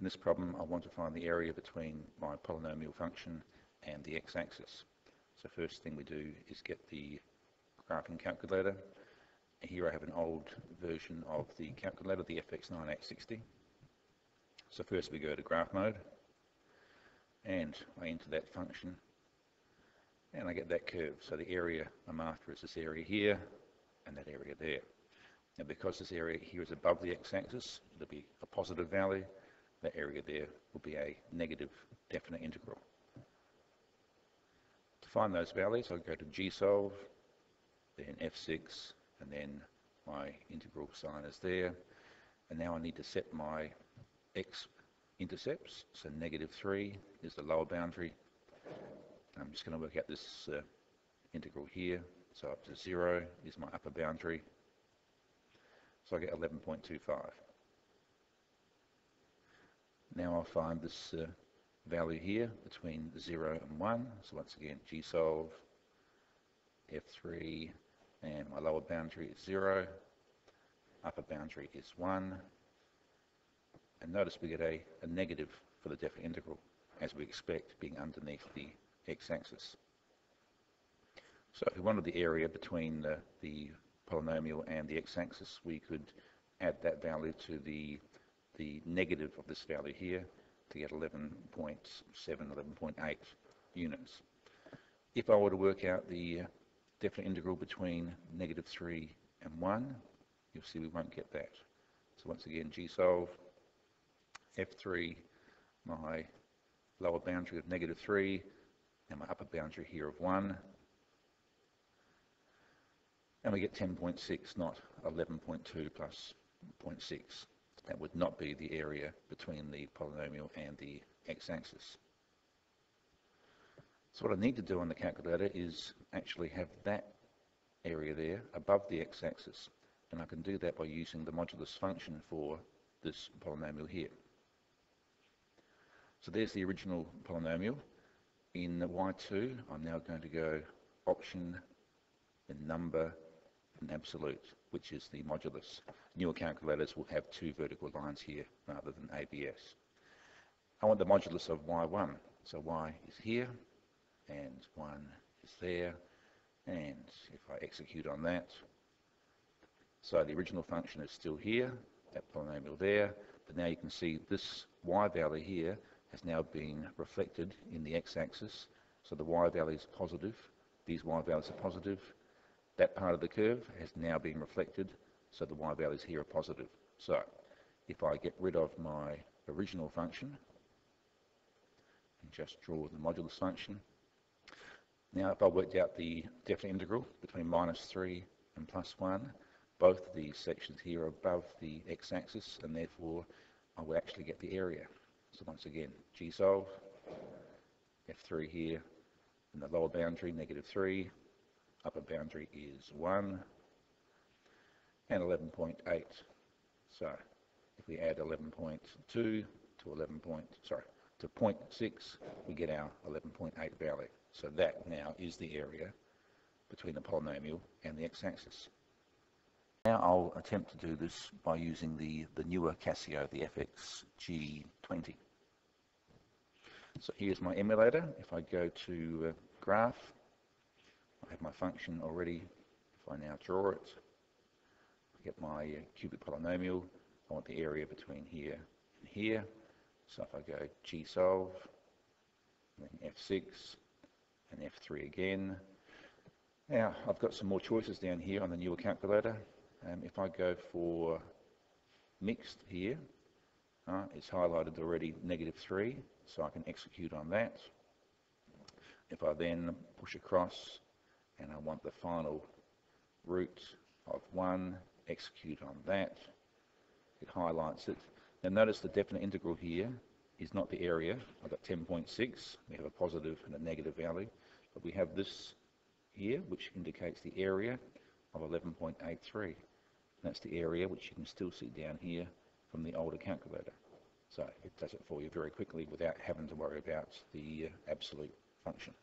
In this problem, I want to find the area between my polynomial function and the x-axis. So first thing we do is get the graphing calculator. Here I have an old version of the calculator, the FX9860. So first we go to graph mode, and I enter that function, and I get that curve. So the area I'm after is this area here, and that area there. Now because this area here is above the x-axis, it'll be a positive value, that area there will be a negative definite integral. To find those values, I'll go to gsolve, then f6, and then my integral sign is there. And now I need to set my x-intercepts. So negative 3 is the lower boundary. I'm just going to work out this uh, integral here. So up to 0 is my upper boundary. So I get 11.25. Now I'll find this uh, value here between 0 and 1. So once again, gsolve, f3, and my lower boundary is 0, upper boundary is 1. And notice we get a, a negative for the definite integral, as we expect, being underneath the x-axis. So if we wanted the area between the, the polynomial and the x-axis, we could add that value to the the negative of this value here to get 11.7, 11.8 units. If I were to work out the uh, definite integral between negative 3 and 1, you'll see we won't get that. So once again, g solve f3, my lower boundary of negative 3, and my upper boundary here of 1. And we get 10.6, not 11.2 plus 0.6. That would not be the area between the polynomial and the x-axis. So what I need to do on the calculator is actually have that area there above the x-axis. And I can do that by using the modulus function for this polynomial here. So there's the original polynomial. In y2, I'm now going to go option, and number, and absolute which is the modulus. Newer calculators will have two vertical lines here rather than ABS. I want the modulus of y1. So y is here, and 1 is there, and if I execute on that, so the original function is still here, that polynomial there, but now you can see this y value here has now been reflected in the x-axis, so the y value is positive, these y values are positive, that part of the curve has now been reflected, so the y values here are positive. So if I get rid of my original function and just draw the modulus function, now if I worked out the definite integral between minus 3 and plus 1, both of these sections here are above the x-axis and therefore I would actually get the area. So once again, gsolve, f3 here, and the lower boundary, negative 3, upper boundary is 1 and 11.8. So if we add 11.2 to 11 point, sorry, to 0.6, we get our 11.8 value. So that now is the area between the polynomial and the x-axis. Now I'll attempt to do this by using the, the newer Casio, the FXG20. So here's my emulator. If I go to uh, graph, I have my function already. If I now draw it, I get my uh, cubic polynomial. I want the area between here and here. So if I go gsolve, then F6, and F3 again. Now, I've got some more choices down here on the newer calculator. Um, if I go for mixed here, uh, it's highlighted already negative 3, so I can execute on that. If I then push across and I want the final root of 1, execute on that. It highlights it. Now notice the definite integral here is not the area. I've got 10.6. We have a positive and a negative value. But we have this here, which indicates the area of 11.83. That's the area which you can still see down here from the older calculator. So it does it for you very quickly without having to worry about the uh, absolute function.